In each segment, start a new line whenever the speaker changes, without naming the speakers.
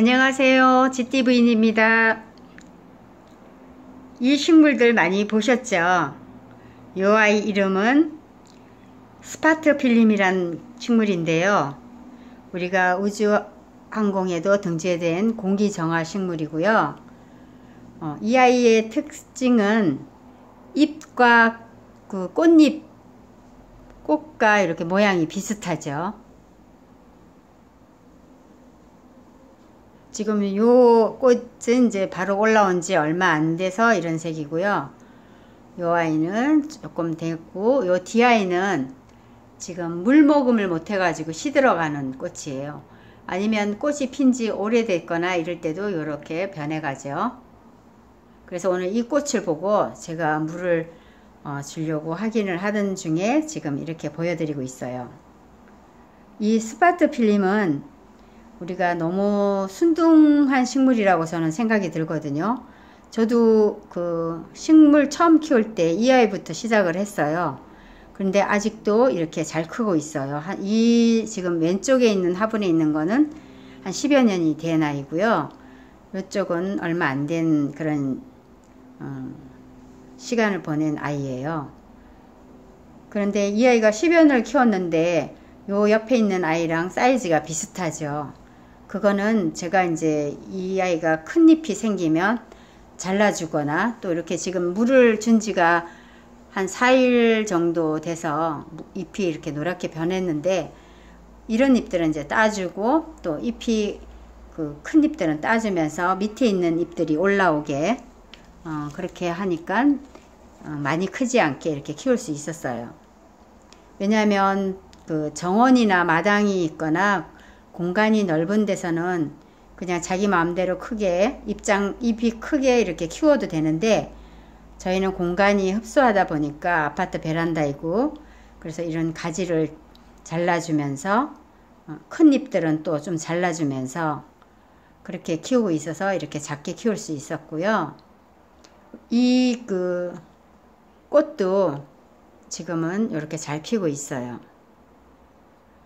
안녕하세요. GTV입니다. 이 식물들 많이 보셨죠? 이 아이 이름은 스파트 필름이란 식물인데요. 우리가 우주항공에도 등재된 공기정화 식물이고요. 어, 이 아이의 특징은 잎과 그 꽃잎, 꽃과 이렇게 모양이 비슷하죠. 지금 요 꽃은 이제 바로 올라온 지 얼마 안 돼서 이런 색이고요. 요 아이는 조금 됐고 요 뒤아이는 지금 물 모금을 못 해가지고 시들어가는 꽃이에요. 아니면 꽃이 핀 지 오래됐거나 이럴 때도 이렇게 변해가죠. 그래서 오늘 이 꽃을 보고 제가 물을 어, 주려고 확인을 하던 중에 지금 이렇게 보여드리고 있어요. 이 스파트 필름은 우리가 너무 순둥한 식물이라고 저는 생각이 들거든요. 저도 그 식물 처음 키울 때 이 아이부터 시작을 했어요. 그런데 아직도 이렇게 잘 크고 있어요. 이 지금 왼쪽에 있는 화분에 있는 거는 한 10여 년이 된 아이고요. 이쪽은 얼마 안 된 그런 어, 시간을 보낸 아이예요. 그런데 이 아이가 10여 년을 키웠는데 요 옆에 있는 아이랑 사이즈가 비슷하죠. 그거는 제가 이제 이 아이가 큰 잎이 생기면 잘라주거나 또 이렇게 지금 물을 준 지가 한 4일 정도 돼서 잎이 이렇게 노랗게 변했는데 이런 잎들은 이제 따주고 또 잎이 그 큰 잎들은 따주면서 밑에 있는 잎들이 올라오게 어 그렇게 하니까 어 많이 크지 않게 이렇게 키울 수 있었어요. 왜냐하면 그 정원이나 마당이 있거나 공간이 넓은 데서는 그냥 자기 마음대로 크게 입장 잎이 크게 이렇게 키워도 되는데 저희는 공간이 흡수하다 보니까 아파트 베란다이고 그래서 이런 가지를 잘라주면서 어, 큰 잎들은 또 좀 잘라주면서 그렇게 키우고 있어서 이렇게 작게 키울 수 있었고요. 이 그 꽃도 지금은 이렇게 잘 피고 있어요.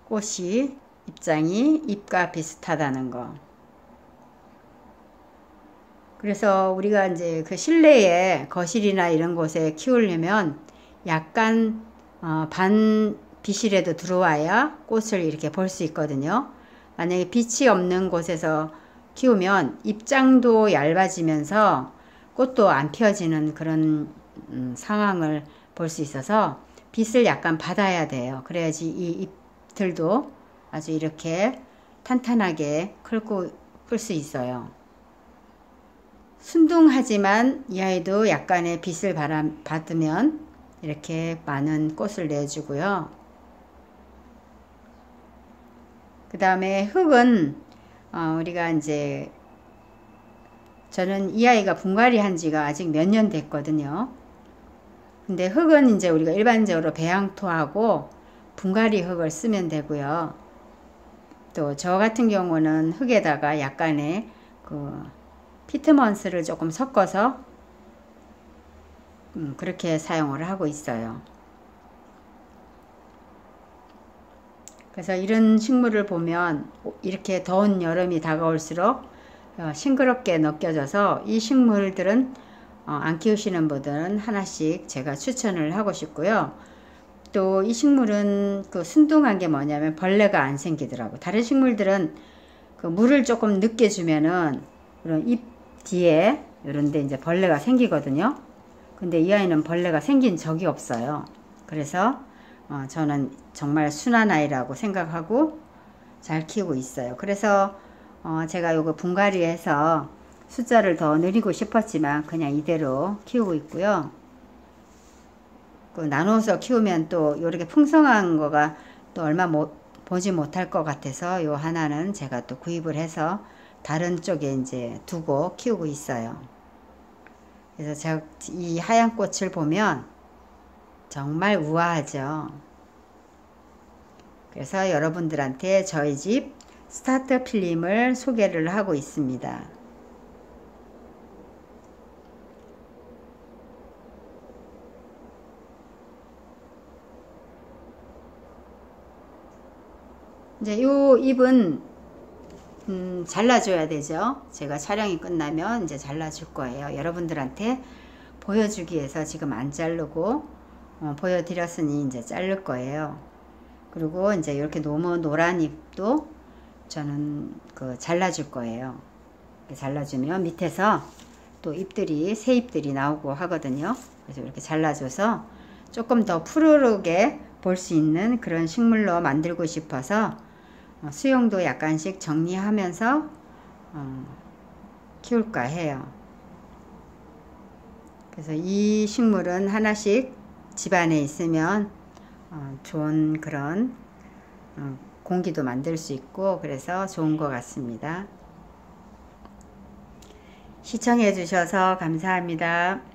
꽃이 입장이 잎과 비슷하다는 거. 그래서 우리가 이제 그 실내에 거실이나 이런 곳에 키우려면 약간 어, 반 빛이라도 들어와야 꽃을 이렇게 볼 수 있거든요. 만약에 빛이 없는 곳에서 키우면 입장도 얇아지면서 꽃도 안 펴지는 그런 음, 상황을 볼 수 있어서 빛을 약간 받아야 돼요. 그래야지 이 잎들도 아주 이렇게 탄탄하게 클고 클수 있어요. 순둥하지만 이 아이도 약간의 빛을 받으면 이렇게 많은 꽃을 내주고요. 그 다음에 흙은 어, 우리가 이제 저는 이 아이가 분갈이 한 지가 아직 몇 년 됐거든요. 근데 흙은 이제 우리가 일반적으로 배양토하고 분갈이 흙을 쓰면 되고요. 또 저 같은 경우는 흙에다가 약간의 그 피트먼스를 조금 섞어서 음, 그렇게 사용을 하고 있어요. 그래서 이런 식물을 보면 이렇게 더운 여름이 다가올수록 어, 싱그럽게 느껴져서 이 식물들은 어, 안 키우시는 분들은 하나씩 제가 추천을 하고 싶고요. 또 이 식물은 그 순둥한 게 뭐냐면 벌레가 안 생기더라고. 다른 식물들은 그 물을 조금 늦게 주면은 그런 잎 뒤에 이런데 이제 벌레가 생기거든요. 근데 이 아이는 벌레가 생긴 적이 없어요. 그래서 어 저는 정말 순한 아이라고 생각하고 잘 키우고 있어요. 그래서 어 제가 요거 분갈이해서 숫자를 더 늘리고 싶었지만 그냥 이대로 키우고 있고요. 그 나눠서 키우면 또 이렇게 풍성한 거가 또 얼마 못, 보지 못할 것 같아서 요 하나는 제가 또 구입을 해서 다른 쪽에 이제 두고 키우고 있어요. 그래서 제가 이 하얀 꽃을 보면 정말 우아하죠. 그래서 여러분들한테 저희 집 스타트 필름을 소개를 하고 있습니다. 이제 요 잎은 음, 잘라줘야 되죠. 제가 촬영이 끝나면 이제 잘라줄 거예요. 여러분들한테 보여주기 위해서 지금 안 자르고 어, 보여드렸으니 이제 자를 거예요. 그리고 이제 이렇게 너무 노란 잎도 저는 그 잘라줄 거예요. 잘라주면 밑에서 또 잎들이 새 잎들이 나오고 하거든요. 그래서 이렇게 잘라줘서 조금 더 푸르르게 볼 수 있는 그런 식물로 만들고 싶어서 어, 수용도 약간씩 정리하면서 어, 키울까 해요. 그래서 이 식물은 하나씩 집안에 있으면 어, 좋은 그런 공기도 만들 수 있고 그래서 좋은 것 같습니다. 시청해 주셔서 감사합니다.